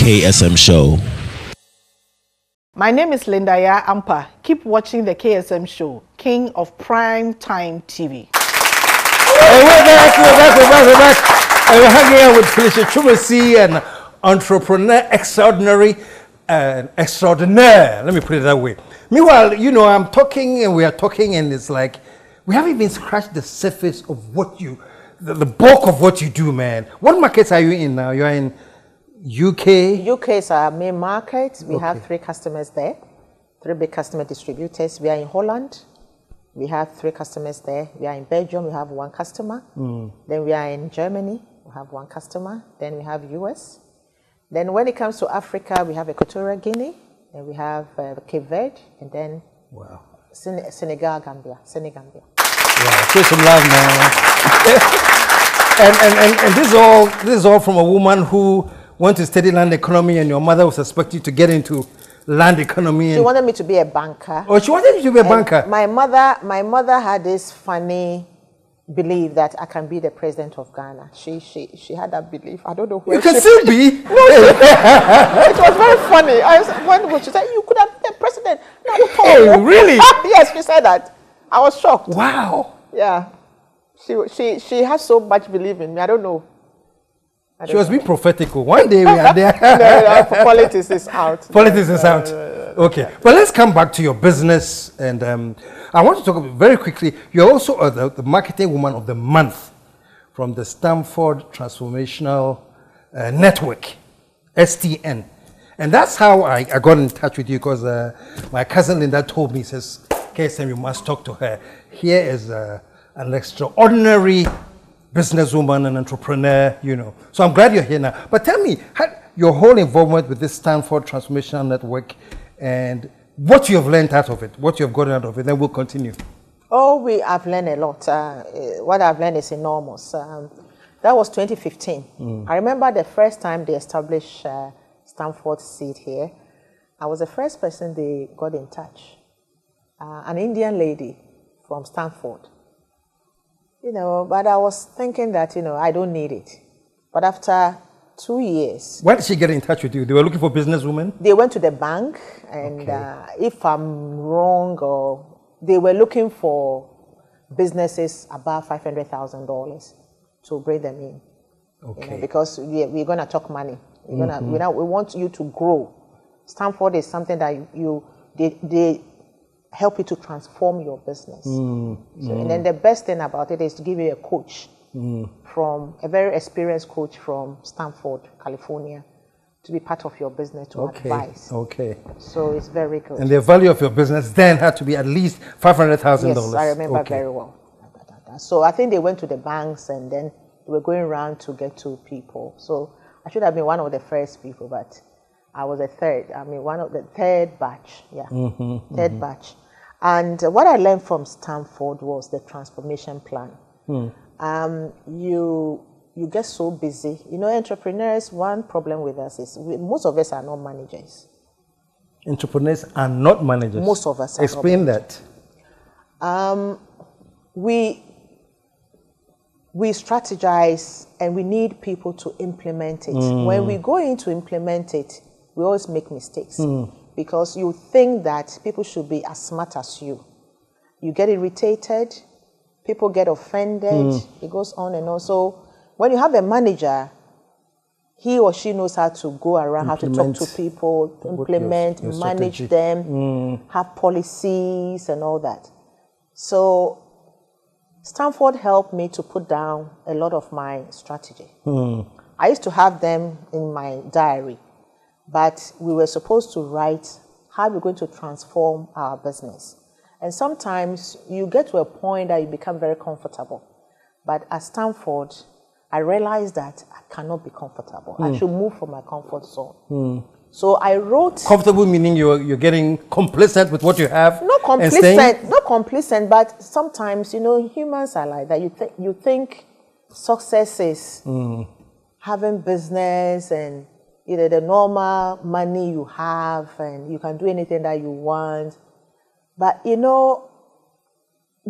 KSM Show. My name is Linda Ya Ampa. Keep watching the KSM show, King of Prime Time TV. Hey, we're back, we're back, we're back, we're back. And we're hanging out with Felicia Twumasi, an entrepreneur extraordinary and extraordinaire. Let me put it that way. Meanwhile, you know, I'm talking and we are talking, and it's like we haven't even scratched the surface of what you, the, the bulk of what you do, man. What markets are you in now? You're in UK. UK is our main market. We have three customers there, three big customer distributors. We are in Holland. We have three customers there. We are in Belgium. We have one customer. Then we are in Germany. We have one customer. Then we have US. Then when it comes to Africa, we have Equatorial Guinea. Then we have uh, Cape Verde. And then Wow. Sen- Senegal, Gambia. Senegambia. Wow. Show some love, man. and, and, and, and this is all this is all from a woman who went to study land economy, and your mother was expecting you to get into land economy. She wanted me to be a banker. oh, she wanted you to be a And banker. My mother, my mother had this funny belief that I can be the president of Ghana. She, she, she had that belief. I don't know where You can still be. No, It was very funny. I was, when she said, "You could have been the president." No, Hey, oh, really? yes, she said that. I was shocked. wow. Yeah, she, she, she has so much belief in me. I don't know. She was know. being prophetical. One day we are there. no, no, politics is out. Politics is out. Okay, but let's come back to your business, and um, I want to talk about very quickly. You're also uh, the, the marketing woman of the month from the Stanford Transformational uh, Network, STN, and that's how I, I got in touch with you because uh, my cousin Linda told me, says, "KSM, you must talk to her. Here is uh, an extraordinary businesswoman and entrepreneur, you know. So I'm glad you're here now. But tell me, how, your whole involvement with this Stanford Transformational Network and what you have learned out of it, what you have gotten out of it, then we'll continue. Oh, we have learned a lot. Uh, eh, what I've learned is enormous. Um, that was 2015. I remember the first time they established uh, Stanford Seed here. I was the first person they got in touch. Uh, an Indian lady from Stanford. You know, but I was thinking that, you know, I don't need it. But after two years, Why did she get in touch with you? They were looking for businesswomen? they went to the bank, and Okay. uh, if I'm wrong, or they were looking for businesses above five hundred thousand dollars to bring them in. you know, Okay. because we, we're going to talk money. We're gonna, Mm-hmm. we, now, we want you to grow. Stanford is something that you, you they, they help you to transform your business. Mm-hmm. So, and then the best thing about it is to give you a coach from a very experienced coach from Stanford, California, to be part of your business to Okay. advise. Okay. So it's very good. And the value of your business then had to be at least $500,000. Yes, I remember Okay. very well. So I think they went to the banks and then they were going around to get to people. So I should have been one of the first people, but I was a third. I mean, one of the third batch. Yeah, Mm-hmm, 3rd batch. And uh, what I learned from Stanford was the transformation plan. Hmm. Um, you you get so busy. You know, entrepreneurs. One problem with us is we, most of us are not managers. Entrepreneurs are not managers. Most of us Explain that. we we strategize and we need people to implement it. When we go in to implement it, we always make mistakes hmm. because you think that people should be as smart as you. You get irritated, people get offended, hmm. it goes on and on. So when you have a manager, he or she knows how to go around, how to talk to people, what your- implement, your manage strategy. them, hmm. have policies and all that. So Stanford helped me to put down a lot of my strategy. I used to have them in my diary, but we were supposed to write how we're going to transform our business. And sometimes you get to a point that you become very comfortable. But at Stanford, I realized that I cannot be comfortable. I hmm. should move from my comfort zone. Hmm. So I wrote Comfortable meaning you're, you're getting complacent with what you have. not complacent, not complacent, but sometimes you know humans are like that. You think you think success is hmm. having business and you know the normal money you have and you can do anything that you want. But you know,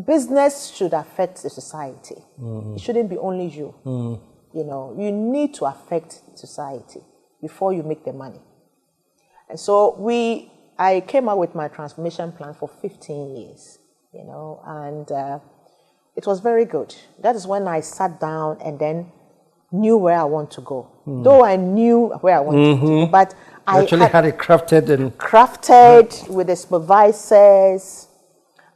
business should affect the society. It shouldn't be only you. You know, you need to affect society. before you make the money. And so we, I came out with my transformation plan for 15 years, you know, and uh, it was very good. That is when I sat down and then knew where I want to go. Mm. Though I knew where I wanted mm-hmm. to go, but I actually had, had, it crafted and crafted with the supervisors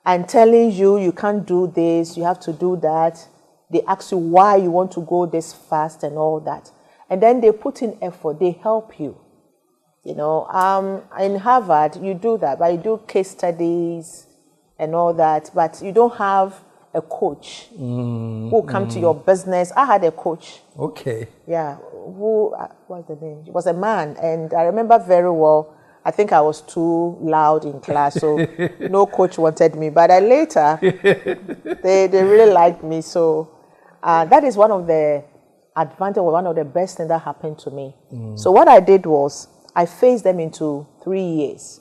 and telling you you can't do this, you have to do that. They ask you why you want to go this fast and all that. And then they put in effort, they help you. You know, um, in Harvard, you do that, but you do case studies and all that, but you don't have a coach mm, who come mm. to your business. I had a coach. Okay. Yeah. Who uh, what's the name? It was a man, and I remember very well. I think I was too loud in class, so no coach wanted me. But I later, they they really liked me. So uh, that is one of the advantage, or one of the best things that happened to me. Mm. So what I did was I phased them into three years,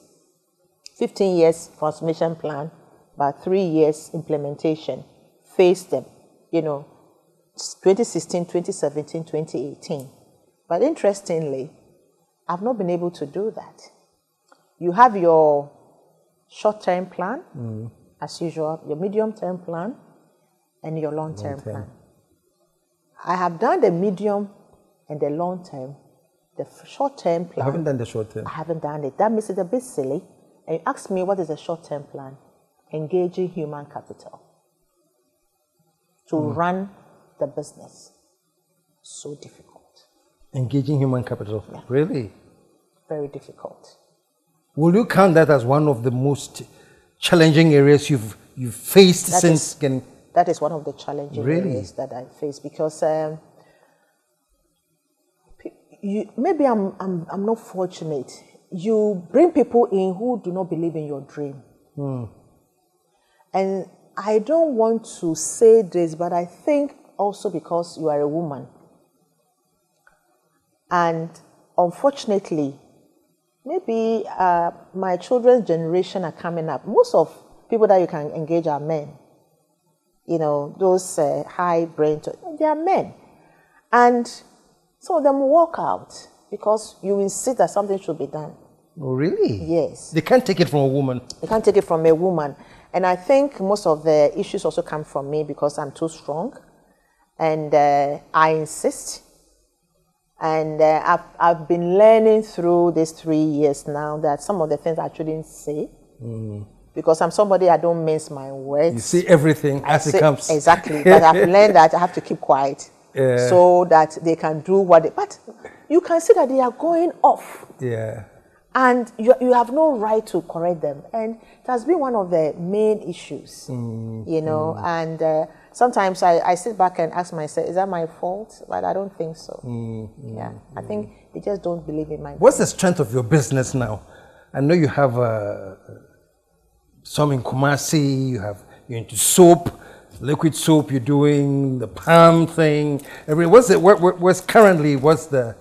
fifteen years transformation plan about three years implementation, phased them, you know, 2016, 2017, 2018. But interestingly, I've not been able to do that. You have your short term plan, mm. as usual, your medium term plan, and your long term plan. I have done the medium and the long term. The short term plan. I haven't done the short term. I haven't done it. That makes it a bit silly. And you ask me what is a short term plan engaging human capital to mm. run the business. So difficult. Engaging human capital? Yeah. Really? Very difficult. Will you count that as one of the most challenging areas you've, you've faced that since is, getting? That is one of the challenging really? areas that I face because um, you, maybe I'm, I'm, I'm not fortunate. You bring people in who do not believe in your dream. Mm. And I don't want to say this, but I think also because you are a woman. And unfortunately, maybe uh, my children's generation are coming up. Most of people that you can engage are men. You know, those uh, high brain, they are men. And some of them walk out because you insist that something should be done. Oh, really? Yes. They can't take it from a woman. They can't take it from a woman. And I think most of the issues also come from me because I'm too strong and uh, I insist. And uh, I've, I've been learning through these three years now that some of the things I shouldn't say mm. because I'm somebody I don't mince my words. You see everything as say, it comes. Exactly. but I've learned that I have to keep quiet yeah. so that they can do what they. But you can see that they are going off. Yeah and you, you have no right to correct them. And it has been one of the main issues, mm, you know. Mm. And uh, sometimes I, I sit back and ask myself, is that my fault? But I don't think so. Mm, yeah, I think they just don't believe in my. What's the strength of your business now? I know you have uh, some in Kumasi. You have you're into soap, liquid soap. You're doing the palm thing. Every what's it? What, what's currently what's the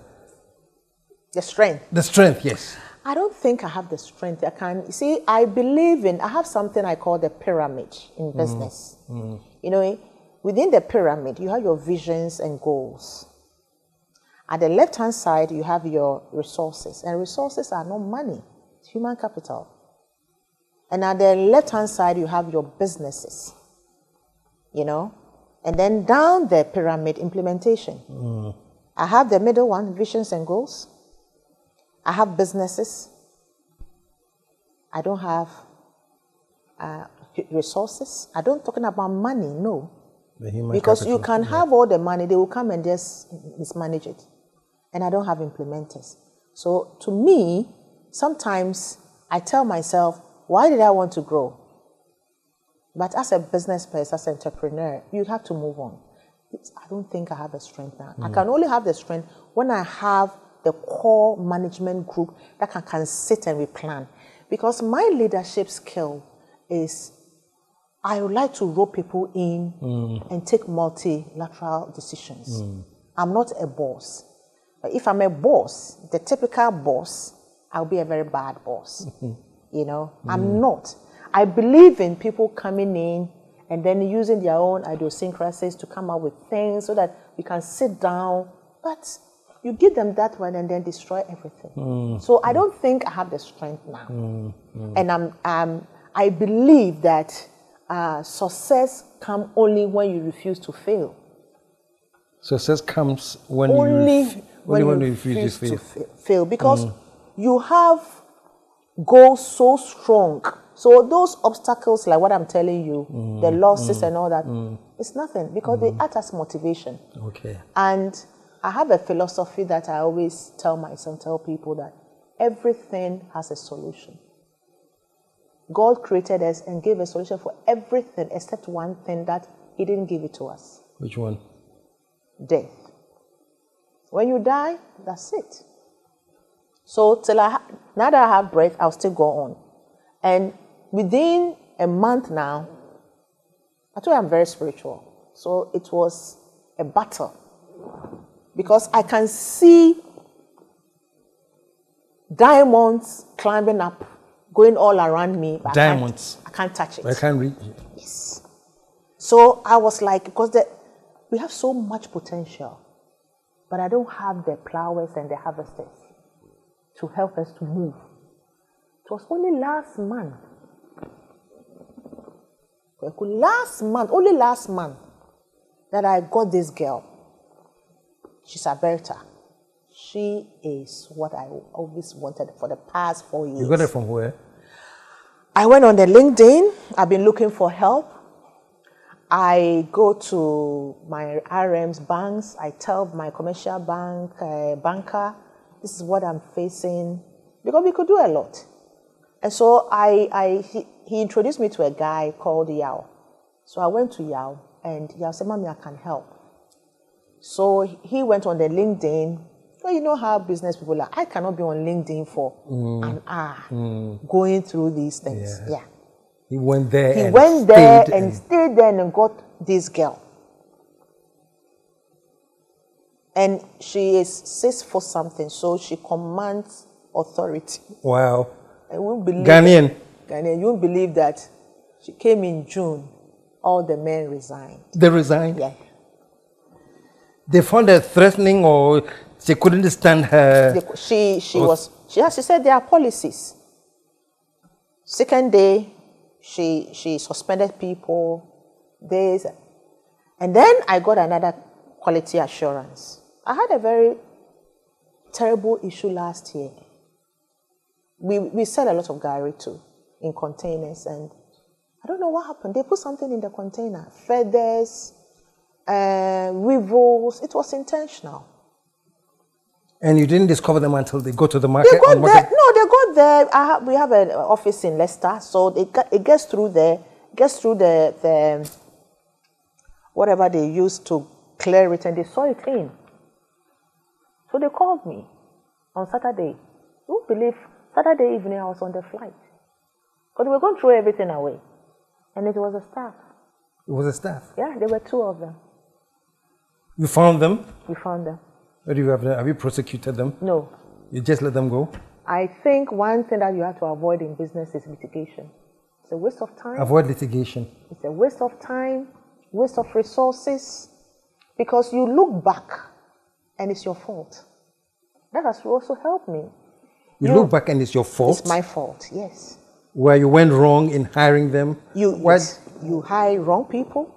the strength? The strength, yes. I don't think I have the strength. I can see. I believe in. I have something I call the pyramid in mm. business. Mm. You know, within the pyramid, you have your visions and goals. At the left hand side, you have your resources, and resources are not money; it's human capital. And at the left hand side, you have your businesses. You know, and then down the pyramid, implementation. Mm. I have the middle one, visions and goals. I have businesses. I don't have uh, resources. I don't talking about money, no. Because capital, you can yeah. have all the money, they will come and just mismanage it. And I don't have implementers. So to me, sometimes I tell myself, why did I want to grow? But as a business person, as an entrepreneur, you have to move on. I don't think I have the strength now. Mm. I can only have the strength when I have the core management group that can, can sit and we plan. Because my leadership skill is I would like to rope people in mm. and take multilateral decisions. Mm. I'm not a boss. But if I'm a boss, the typical boss, I'll be a very bad boss. you know, mm. I'm not. I believe in people coming in and then using their own idiosyncrasies to come up with things so that we can sit down. But you give them that one and then destroy everything. Mm. So I don't think I have the strength now. Mm, mm. And I'm, um, I believe that uh, success comes only when you refuse to fail. Success comes when Only you when, only when you refuse refuse to to fail. fa- fail because you have goals so strong. So those obstacles, like what I'm telling you, the losses and all that, it's nothing because they act as motivation. Okay. And I have a philosophy that I always tell myself, tell people that everything has a solution. God created us and gave a solution for everything except one thing that He didn't give it to us Which one? death. When you die, that's it. So till I ha- now that I have breath, I'll still go on. And within a month now, I told you I'm very spiritual. So it was a battle because I can see diamonds climbing up, going all around me. but I can't- Diamonds. I can't touch it. I can't read. Yes. So I was like, because the, we have so much potential, but I don't have the plowers and the harvesters to help us to move. It was only last month. Last month, only last month, that I got this girl. She's a Alberta. She is what I always wanted for the past four years. You got it from where? I went on the LinkedIn. I've been looking for help. I go to my RM's banks. I tell my commercial bank uh, banker, this is what I'm facing, because we could do a lot. And so I, I he, he introduced me to a guy called Yao. So I went to Yao, and Yao said, "Mommy, I can help." So he went on the LinkedIn. Well, you know how business people are. I cannot be on LinkedIn for mm. an hour mm. going through these things. Yeah. Yeah. He went there. He and went there stayed and stayed there and got this girl. And she is six for something, so she commands authority. Wow. I won't believe Ghanaian. Ghanaian, you won't believe that she came in June. All the men resigned. They resigned. Yeah. They found her threatening or they couldn't stand her. She she was she, she said there are policies. Second day, she she suspended people. Days, and then I got another quality assurance. I had a very terrible issue last year. We we sell a lot of gari too in containers, and I don't know what happened. They put something in the container, feathers, uh, weevils. It was intentional. And you didn't discover them until they go to the market. They got market- there. No, they got there. I have, we have an office in Leicester, so it, it gets through there, gets through the, the whatever they used to clear it, and they saw it in. So they called me on Saturday. You believe Saturday evening I was on the flight because we were going to throw everything away, and it was a staff. It was a staff. Yeah, there were two of them. You found them. We found them. Or do you have, have you prosecuted them? No, You just let them go? I think one thing that you have to avoid in business is litigation. It's a waste of time. Avoid litigation. It's a waste of time, waste of resources, because you look back and it's your fault. That has also helped me. You You- look back and it's your fault. It's my fault, yes. where you went wrong in hiring them. You, you hire wrong people.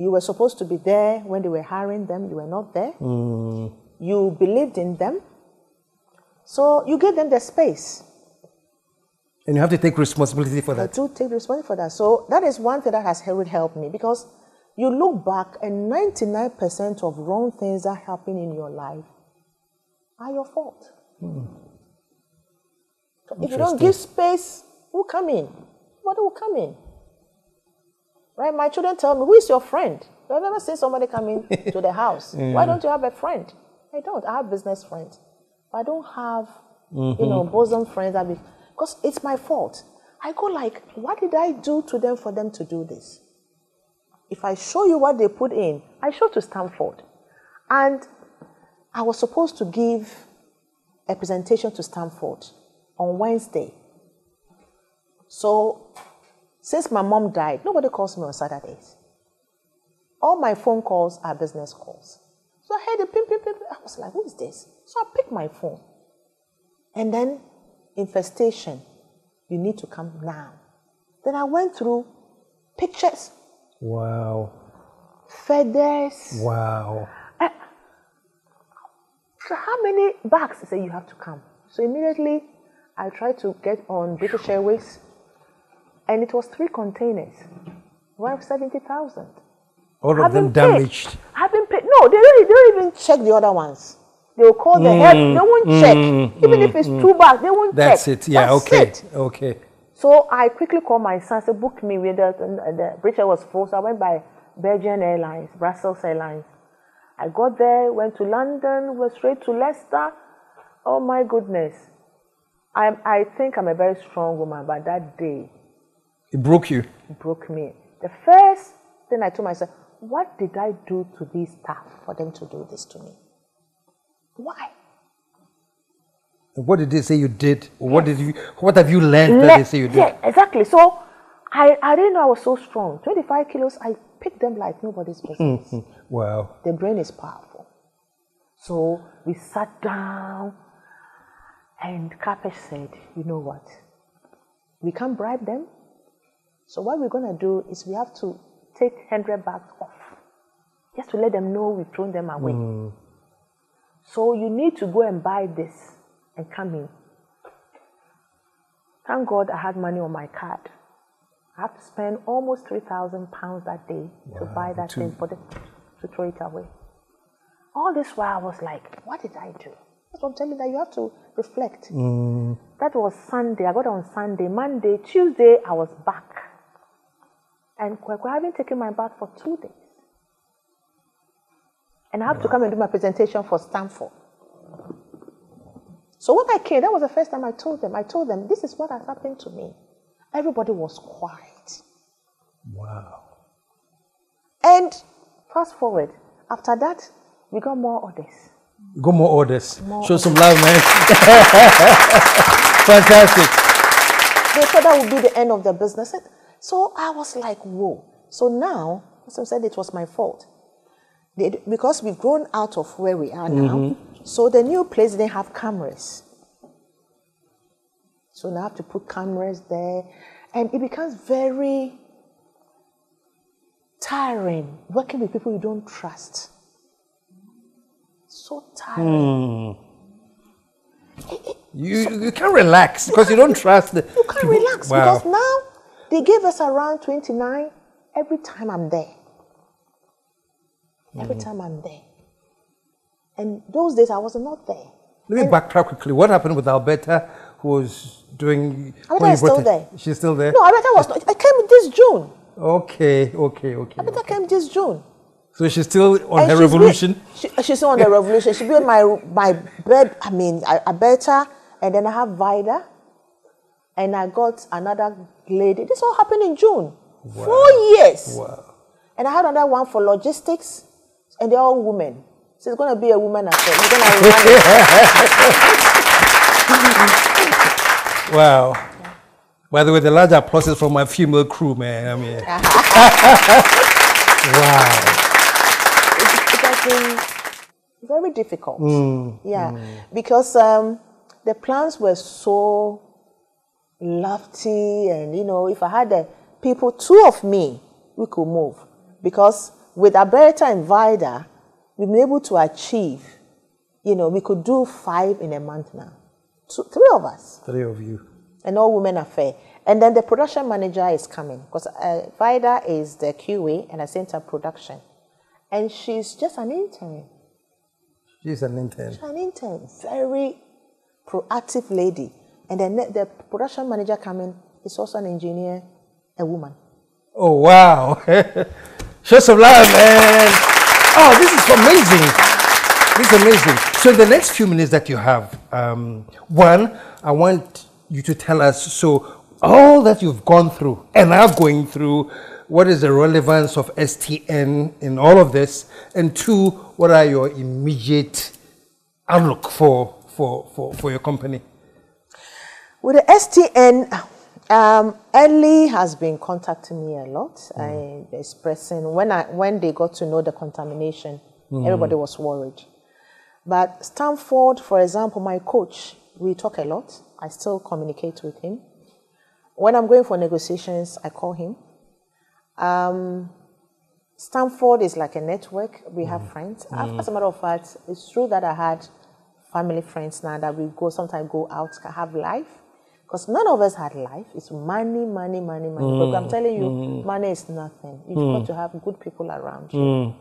You were supposed to be there when they were hiring them, you were not there. You believed in them. So you gave them the space. And you have to take responsibility for I that. do take responsibility for that. So that is one thing that has really helped me because you look back and 99% of wrong things that happen in your life are your fault. So if you don't give space, who come in? What will come in? Right? My children tell me, who is your friend? You have never seen somebody come in to the house. Mm. Why don't you have a friend? I don't. I have business friends. But I don't have, you know, mm-hmm. bosom friends. that be- Because it's my fault. I go like, what did I do to them for them to do this? If I show you what they put in, I show to Stanford. And I was supposed to give a presentation to Stanford on Wednesday. So, since my mom died, nobody calls me on Saturdays. All my phone calls are business calls. So I heard a ping, ping, ping. I was like, who is this? So I picked my phone. And then infestation, you need to come now. Then I went through pictures, Wow. feathers. Wow. Eh. So how many bags? They say you have to come. So immediately I tried to get on British Airways and it was three containers. Worth 70,000. All of them Haven't paid. damaged. Haven't paid. No, they don't, they don't even check the other ones. They will call the mm, head. They won't mm, check. Mm, even if it's two bags, they won't Mm, That's check. it. Yeah, That's okay. it. Okay. So I quickly called my son, said, book me with the, the, British was full. So I went by Belgian Airlines, Brussels Airlines. I got there, went to London, went straight to Leicester. Oh my goodness. I, I think I'm a very strong woman, but that day It broke you. It broke me. The first thing I told myself, what did I do to these staff for them to do this to me? Why? What did they say you did? What did you? What have you learned that they say you did? Yeah, exactly. So I, I didn't know I was so strong. 25 kilos, I picked them like nobody's business. Mm-hmm. Wow. The brain is powerful. So we sat down and Kapesh said, you know what? We can't bribe them. So what we're going to do is we have to take 100 bags off. Just to let them know we've thrown them away. Mm. So you need to go and buy this and come in. Thank God I had money on my card. I have to spend almost 3,000 pounds that day to buy that thing for the, to throw it away. All this while I was like, what did I do? That's what I'm telling you that you have to reflect. Mm. That was Sunday. I got on Sunday. Monday, Tuesday, I was back. And Kwekwe, I haven't taken my bath for two days. And I have to come and do my presentation for Stanford. So when I came, that was the first time I told them. I told them, this is what has happened to me. Everybody was quiet. Wow. And fast forward, after that, we got more orders. Go more orders. More Show some love, man. Fantastic. They thought that would be the end of the business. So I was like, whoa. So now, some said it was my fault. They, because we've grown out of where we are now, mm-hmm. so the new place didn't have cameras. So now I have to put cameras there. And it becomes very tiring working with people you don't trust. So tiring. Hmm. You you can't relax because you don't trust the. You can't relax Wow. because now they gave us around 29 every time I'm there. Every Mm. time I'm there. And those days I was not there. Let me backtrack quickly. What happened with Alberta, who was doing? Alberta is still her- there. She's still there. No, Alberta was not. I came this June. Okay, okay, okay. Alberta came this June. So she's still on And her she's revolution. built- she, she's still on the revolution. She built my my bed. I mean, Alberta, and then I have Vida, and I got another lady. This all happened in June. Four years. Wow. And I had another one for logistics, and they're all women. So it's going to be a woman as well. You're going to. Wow. By the way, the large applause is from my female crew, man. I mean, wow. It has been very difficult. yeah, because um, the plans were so lofty, and you know, if I had the people, two of me, we could move. Because with Alberta and Vida, we've been able to achieve, you know, we could do five in a month now. Two, three of us. Three of you. And all women are fair. And then the production manager is coming because uh, Vida is the QA and I sent her production. And she's just an intern. She's an intern. She's An intern, very proactive lady. And then the- production manager coming is also an engineer, a woman. Oh, wow. Show some love, man. Oh, this is amazing. This is amazing. So, the next few minutes that you have, um, one, I want you to tell us so, all that you've gone through and are going through, what is the relevance of STN in all of this? And two, what are your immediate outlook for, for, for, for your company? With the STN, um, Ellie has been contacting me a lot, I expressing when I when they got to know the contamination, Everybody was worried. But Stanford, for example, my coach, we talk a lot. I still communicate with him. When I'm going for negotiations, I call him. Um, Stanford is like a network. We have friends. As a matter of fact, it's true that I had family friends now that we go sometimes go out have life because none of us had life. It's money, money, money, money. But I'm mm, telling you, mm. money is nothing. You've mm. got to have good people around you.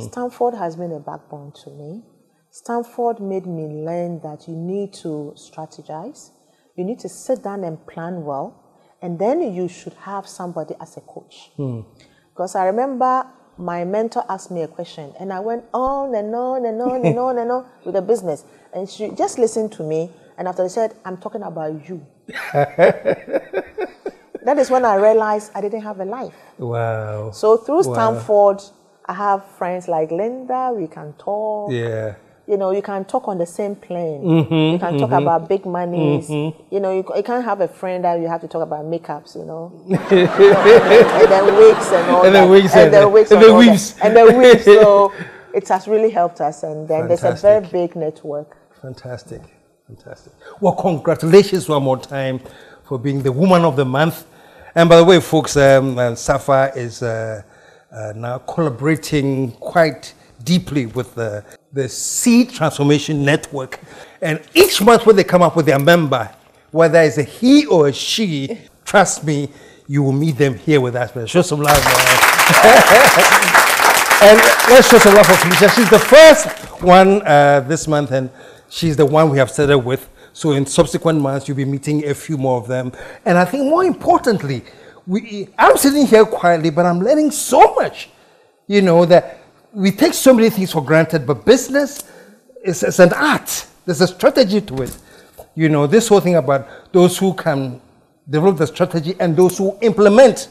Stanford has been a backbone to me. Stanford made me learn that you need to strategize. You need to sit down and plan well, and then you should have somebody as a coach. Because I remember my mentor asked me a question, and I went on and on and on and on and on with the business. And she just listened to me, and after I said, I'm talking about you. that is when I realized I didn't have a life. Wow. So through Wow. Stanford, I have friends like Linda, we can talk. Yeah. You know, you can talk on the same plane. Mm-hmm, you can talk about big monies. You know, you, you can't have a friend that you have to talk about makeups, you know. and then wigs and all And then that. wigs and- then wigs and then all that. weaves. And then wigs. So it has really helped us. And then there's a very big network. Fantastic. Fantastic. Well, congratulations one more time for being the woman of the month. And by the way, folks, um, uh, Safa is uh, uh, now collaborating quite deeply with the, the Transformation Network. And each month when they come up with their member, whether it's a he or a she, trust me, you will meet them here with us. Man. Show some love. And let's show some love for Felicia. She's the first one uh, this month, and she's the one we have started with. So in subsequent months, you'll be meeting a few more of them. And I think more importantly, we, I'm sitting here quietly, but I'm learning so much. You know, that we take so many things for granted, but business is, is an art. There's a strategy to it. You know, this whole thing about those who can develop the strategy and those who implement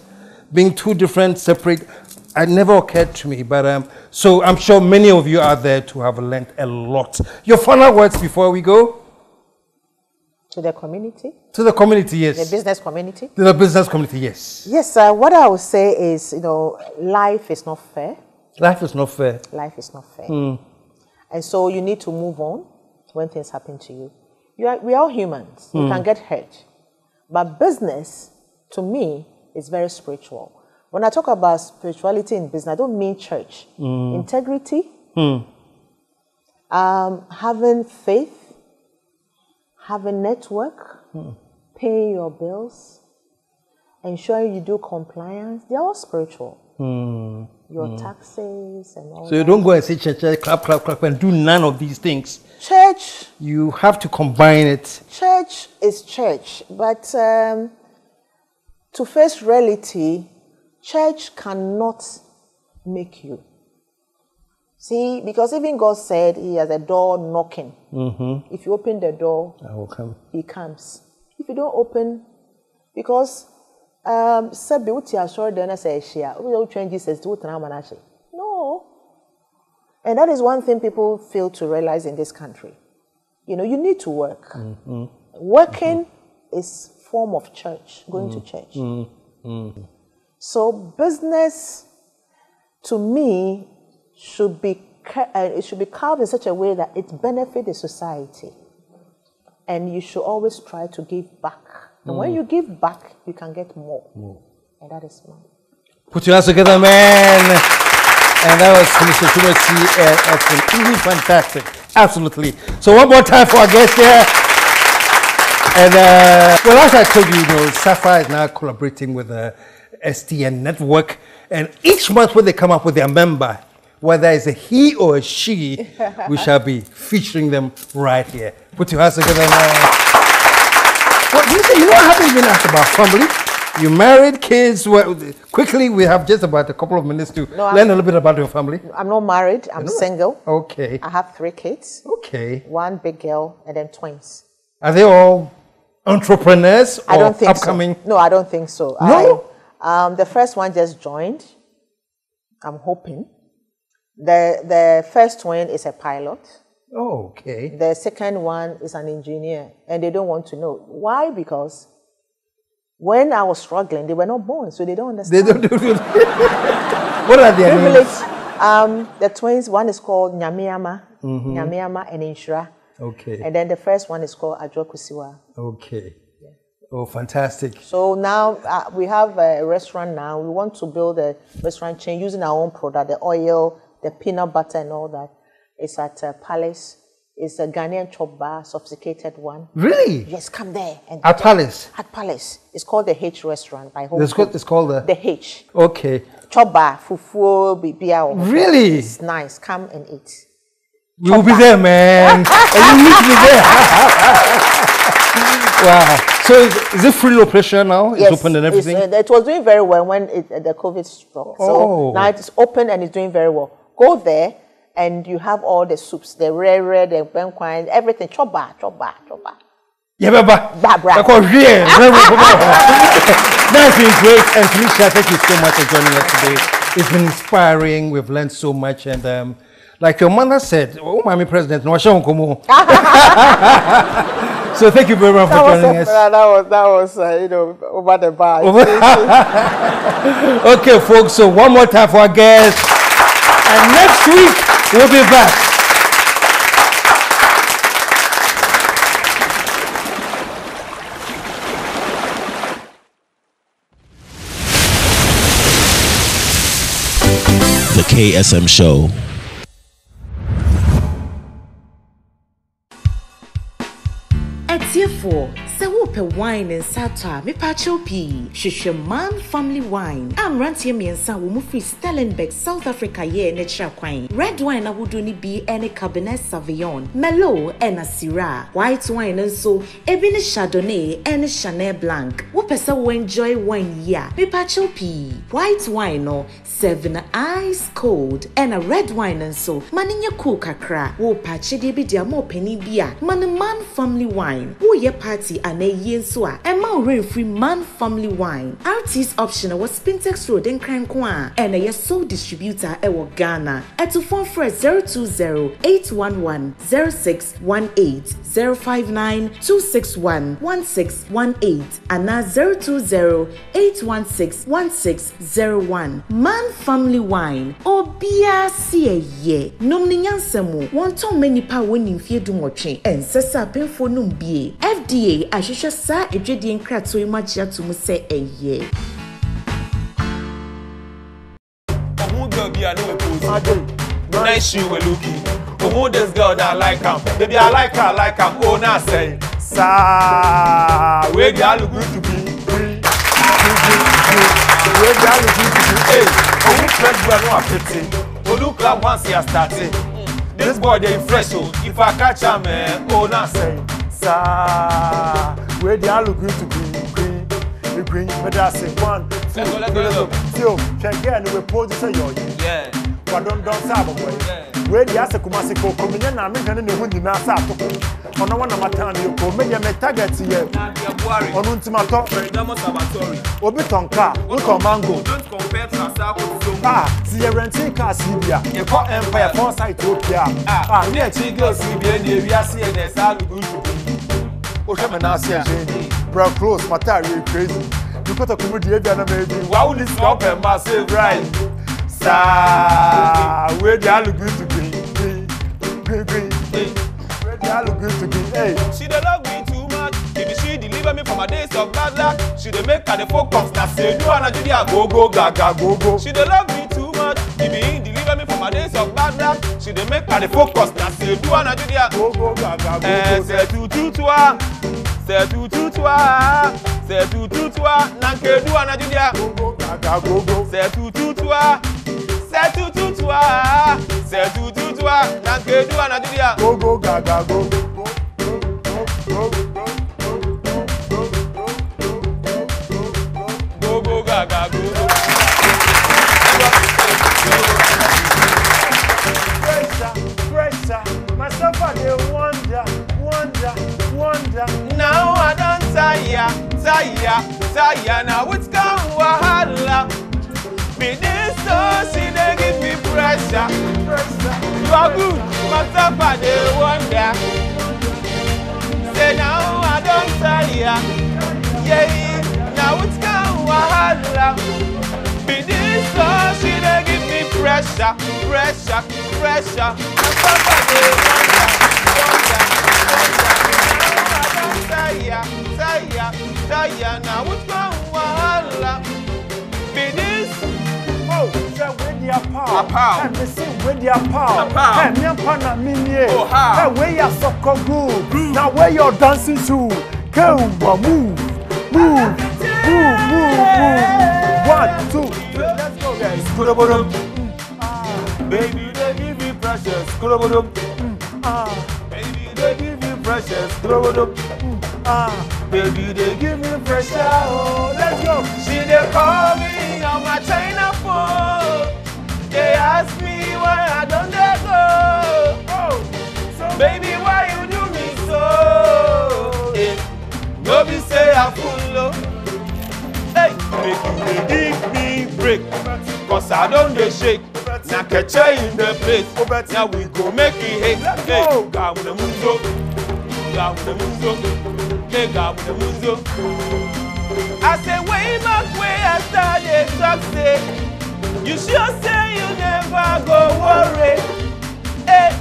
being two different, separate, it never occurred to me. But um, so I'm sure many of you are there to have learned a lot. Your final words before we go To the community, to the community, yes. the business community. To the business community, yes. Yes, uh, what I would say is, you know, life is not fair. Life is not fair. life is not fair. And so you need to move on when things happen to you. you are, we are all humans. You can get hurt. But business, to me, is very spiritual. When I talk about spirituality in business, I don't mean church. Mm. Integrity, hmm. um, having faith, having network, hmm. paying your bills, ensuring you do compliance, they're all spiritual. Hmm. Your taxes and all So you that. don't go and say church, church, clap, clap, clap, and do none of these things. Church. You have to combine it. church is church, but um, to face reality, church cannot make you. See, because even God said He has a door knocking. Mm-hmm. If you open the door, I will come. He comes. If you don't open, because um, sɛbi wote asɔre dan na sɛ ahyia wobɛyɛ wotwɛn jesus nti wotena ama no no. And that is one thing people fail to realize in this country. You know you need to work. Mm-hmm. Working is form of church going to mm-hmm. church so business to me should be uh, it should be carved in such a way that it benefits the society and you should always try to give back. And when you give back, you can get more. And that is mine. Put your hands together, man. And that was Mr. Twumasi. Uh, it's really fantastic. Absolutely. So one more time for our guest here. And uh, well, as I told you, you know, Sapphire is now collaborating with the STN network. And each month when they come up with their member, whether it's a he or a she, we shall be featuring them right here. Put your hands together, man. Well, listen, you know, I haven't even asked about family. You married, kids. Well, quickly, we have just about a couple of minutes to No, I'm- learn a little bit about your family. I'm not married, I'm single. Okay. I have three kids Okay. one big girl and then twins. Are they all entrepreneurs or I don't think upcoming? so. No, I don't think so. No? Um, the first one just joined. I'm hoping. The, the first one is a pilot. Oh, okay. The second one is an engineer, and they don't want to know. Why? Because when I was struggling, they were not born, so they don't understand. They don't do it. what are their Privilege. names? Um, the twins, one is called Nyamiama, mm-hmm. Nyamiama and Inshra. Okay. And then the first one is called Adwokusiwa. Okay. Oh, fantastic. So now uh, we have a restaurant now. We want to build a restaurant chain using our own product, the oil, the peanut butter and all that. It's at uh, Palace. It's a Ghanaian chop bar, sophisticated one. Really? Yes, come there. And At Palace? At Palace. It's called the H restaurant by home. It's called, it's called the... The H. Okay. Chop bar, fufu, bibia. Really? It's nice. Come and eat. You will be there, man. and you need to be there. wow. So is, is it free operation now? Yes, it's open and everything? uh, it was doing very well when it, uh, the COVID struck. So Oh. now it's open and it's doing very well. Go there and you have all the soups, the rare, rare, the benquine, everything. Chop bar, chop bar, chop bar. Yeah, Baba. Ba- bra. That's been great. And Felicia, thank you so much for joining us today. It's been inspiring. We've learned so much. And um, like your mother said, oh, Mami President, no, Washa Nkomo. So thank you very much for That was, joining a- us. that was, that was uh, you know, over the bar. Okay, folks, so one more time for our guests. And next week, we'll be back. The KSM Show. at Zier. Sɛ wopɛ wine ne nsa atɔ a mepaakyɛw pii. Hwehwɛ man family wine a mmeranteɛ mmiɛnsa a wɔ mu firi stellenberg south africa yɛɛ n'akyira kwan. Red wine ahodoɔ no bi ne cabernet sauvignon merlot ɛna syrah. White wine no nso ebi ne chardonnay ne chanel blanc. Wopɛ sɛ woenjoy wine yi a mepaakyɛw pii. White wine no seven ice cold ɛna red wine no nso ma no nyɛ cool kakra. Wopɛ akyɛdeɛ bi de ama ɔpanin bi a ma no man family wine. Woyɛ party anaa yie nso a ɛma wo remfiri man family wine. Rts option wɔ spintex road nkranko a ɛna yɛ sole distributor ɛwɔ ghana. Ɛtofoɔ frɛ 020 811 0618 059 261 1618 anaa 020 816 1601 man family wine obiara si ɛyɛ. Nom ne nyansa mu wɔntɔn ma nnipa a wɔnim mfeɛ dunwɔtwe ɛnsɛ sɛ apemfoɔ nom bie. Fda ahwehwɛ saa adwadie nkratoɔ yi mu agye ato mu sɛ ɛyɛ Who girl be I know a pose. Nice shoe we looking. Oh, who this girl that I like him? Baby, I like her, I like him. Oh, now say, Sa, where the all good to be? Where the all good to be? Hey, oh, who fresh boy no appreciate? Oh, look like once he has started. This boy they fresh oh. If I catch him, eh, oh, now say, saa wei deɛ alogu to be green the kwinkwi kwinkwi mɛde ase one two three four tio hwɛ gɛɛ no wepoo te sɛ yɛɔye wadɔndɔn sɛ abɔbɔe wei deɛ asɛ kumase koko menyɛ na mehwɛ ne ne ho nyinaa sɛ atoko ɔno wɔ namatan no yɛko mɛdeɛ me target yɛ ɔno ntimatɔ obi tɔn kaa wotɔn mango ah ti yɛ renting cars yi bia yɛkɔ empire fɔ sa ethiopia ah ne akyi girls yi bia ne ewia se yɛ na ɛsa alugu ntutu o hwɛ mi na ase. Ɛhyɛ yi bra close ma taare yɛ crazy. Mi kɔtɔ kumu di ebi anam ebi wawu ni sika ɔpɛ ma save right saa where the alu green to green green green green wei di alu green to green hey. she dey love me too much. If she deliver me from her days of bad luck she dey make her dey focus. Na seju anajude agogo gaga gogo she dey love me too much. If e madam sọ gbàgbà she dey make her dey focus. Na ṣèlú ọ̀nà jùdíà. gbogbo gàgà gbogbo ẹ ṣètùtù wa ṣètùtù wa ṣètùtù wa na ṣèlú ọ̀nà jùdíà. gbogbo gàgà gbogbo ṣètùtù wa ṣètùtù wa ṣètùtù wa na ṣèlú ọ̀nà jùdíà. gbogbo gàgà gbogbo gbogbo. Zaya, Zaya, now it's come gone wahala. Me this so see they give me pressure. You are good, but suffer they wonder. Say now I don't tell ya, yeah. Now it's come gone wahala. Me this so see they give me pressure, pressure, pressure. And suffer they wonder, wonder, wonder. Now I don't tell ya tire. Now what's going wahala? Be this Oh, sɛ wei di apa o. Apa o. Ɛ, me se wei di apa o. Apa o. Ɛ, mi mpa na mi nie. Oh, how? Ɛ, wei yɛ sɔkɔ groove. Na wei yɛ dancing shoe. Kewa move, move, move, move, move. One, two, three, let's go guys. Skurabodum. Baby, they give me pressure. Skurabodum. Baby, they give me pressure. Skurabodum. Baby, they give me pressure. Oh, let's go. She they call me on my China phone. They ask me why I don't they go. Oh, so baby, why you do me so? Eh, no be say I full of. Hey, make you dey give me break. Cause I don't dey shake. Na keche in the place. Now we go make it hit. Hey, gamu na muzo. Gamu na muzo. Gamu na muzo. I say way back way I started talk say. You sure say you never go worry. Hey,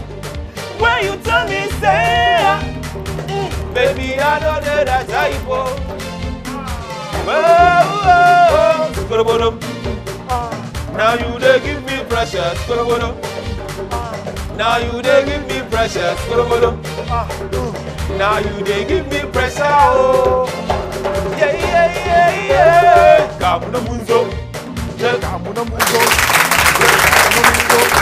when you tell me say, mm, baby I know that I type oh. Oh, oh, Skurubodum. Now you they give me pressure, Skurubodum. Now you they give me pressure, Skurubodum. Now you they give me pressure, oh. Yeah, yeah, yeah, yeah. Kamuna munzo. Yeah, munzo. Yeah, munzo.